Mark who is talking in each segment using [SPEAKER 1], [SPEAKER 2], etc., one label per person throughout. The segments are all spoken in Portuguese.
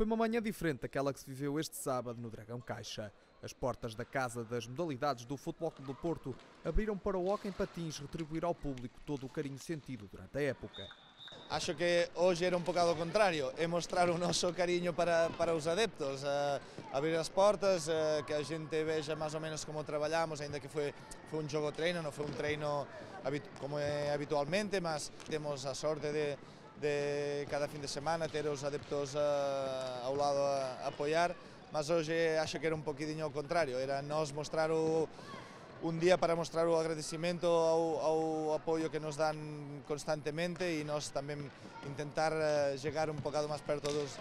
[SPEAKER 1] Foi uma manhã diferente daquela que se viveu este sábado no Dragão Caixa. As portas da Casa das Modalidades do Futebol Clube do Porto abriram para o Hockey Patins retribuir ao público todo o carinho sentido durante a época.
[SPEAKER 2] Acho que hoje era um bocado ao contrário, é mostrar o nosso carinho para, para os adeptos, abrir as portas, que a gente veja mais ou menos como trabalhamos, ainda que foi, foi um jogo treino, não foi um treino como é habitualmente, mas temos a sorte de, de cada fin de semana ter os adeptos uh, ao lado a apoiar, mas hoxe acho que era un poquidinho o contrario, era nós mostrar o, un día para mostrar o agradecimento ao, ao apoio que nos dan constantemente e nós tamén intentar eh, chegar un bocado máis perto dos,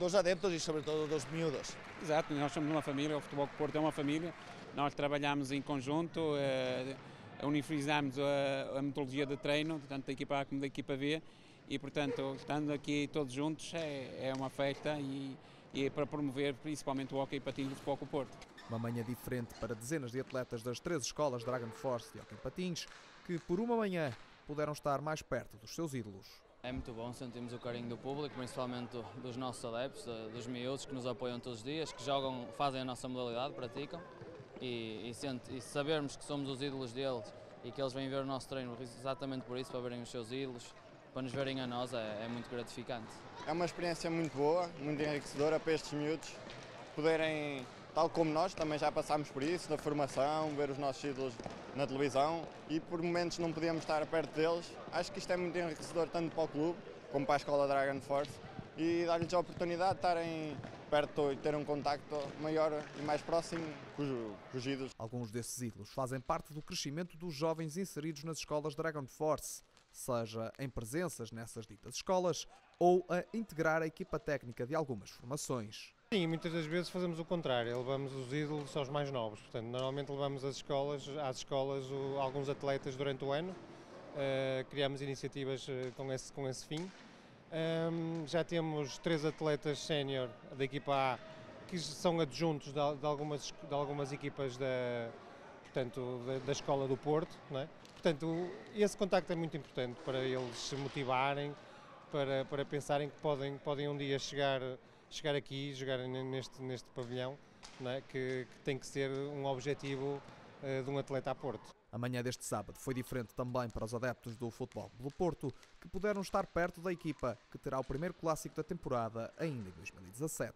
[SPEAKER 2] dos adeptos e sobre todo dos miúdos.
[SPEAKER 3] Exato, nós somos uma família, o Futebol do Porto é uma família, nós trabalhamos em conjunto, eh, uniformizamos a, a metodologia de treino, tanto da equipa A como da equipa B, e portanto, estando aqui todos juntos é, é uma festa e, e é para promover principalmente o hockey patins do Futebol Porto.
[SPEAKER 1] Uma manhã diferente para dezenas de atletas das três escolas Dragon Force de Hockey Patins, que por uma manhã puderam estar mais perto dos seus ídolos.
[SPEAKER 4] É muito bom, sentimos o carinho do público, principalmente dos nossos adeptos, dos miúdos que nos apoiam todos os dias, que jogam, fazem a nossa modalidade, praticam e, e, sente, e sabermos que somos os ídolos deles e que eles vêm ver o nosso treino exatamente por isso, para verem os seus ídolos, para nos verem a nós, é, é muito gratificante.
[SPEAKER 5] É uma experiência muito boa, muito enriquecedora para estes miúdos poderem tal como nós também já passámos por isso, na formação, ver os nossos ídolos na televisão e por momentos não podíamos estar perto deles. Acho que isto é muito enriquecedor tanto para o clube como para a escola Dragon Force e dar-lhes a oportunidade de estarem perto e ter um contacto maior e mais próximo com os ídolos.
[SPEAKER 1] Alguns desses ídolos fazem parte do crescimento dos jovens inseridos nas escolas Dragon Force, seja em presenças nessas ditas escolas ou a integrar a equipa técnica de algumas formações.
[SPEAKER 6] Sim, muitas das vezes fazemos o contrário, levamos os ídolos aos mais novos. Portanto, normalmente levamos às escolas, às escolas alguns atletas durante o ano, uh, criamos iniciativas uh, com, esse, com esse fim. Um, já temos três atletas sénior da equipa A que são adjuntos de, de, algumas, de algumas equipas da, portanto, da, da escola do Porto. É? Portanto, esse contacto é muito importante para eles se motivarem, para, para pensarem que podem, podem um dia chegar chegar aqui, jogar neste, neste pavilhão, é? que, que, tem que ser um objetivo uh, de um atleta a Porto.
[SPEAKER 1] A manhã deste sábado foi diferente também para os adeptos do futebol do Porto, que puderam estar perto da equipa que terá o primeiro clássico da temporada ainda em 2017.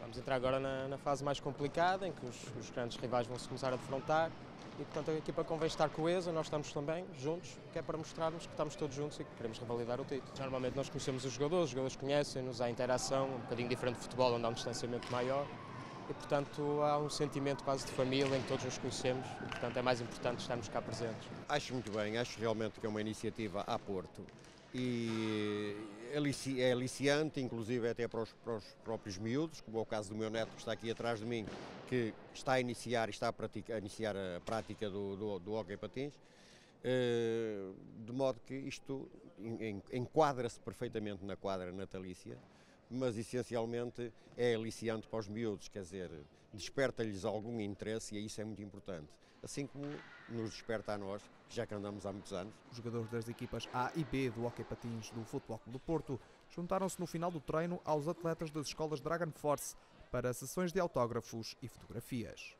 [SPEAKER 7] Vamos entrar agora na, na fase mais complicada, em que os, os grandes rivais vão se começar a defrontar e portanto a equipa convém estar coesa, nós estamos também juntos, que é para mostrarmos que estamos todos juntos e que queremos revalidar o título. Normalmente nós conhecemos os jogadores, os jogadores conhecem-nos, há interação, um bocadinho diferente de futebol, onde há um distanciamento maior e portanto há um sentimento quase de família em que todos nos conhecemos e portanto é mais importante estarmos cá presentes.
[SPEAKER 8] Acho muito bem, acho realmente que é uma iniciativa a Porto e é aliciante, inclusive até para os, para os, próprios miúdos, como é o caso do meu neto que está aqui atrás de mim, que está a iniciar, está a, a iniciar a prática do, do, do hockey patins, eh, de modo que isto enquadra-se perfeitamente na quadra natalícia, mas essencialmente é aliciante para os miúdos, quer dizer, desperta-lhes algum interesse e isso é muito importante. Assim como nos desperta a nós, já que andamos há muitos anos.
[SPEAKER 1] Os jogadores das equipas A e B do Hockey Patins do Futebol Clube do Porto juntaram-se no final do treino aos atletas das escolas Dragon Force para sessões de autógrafos e fotografias.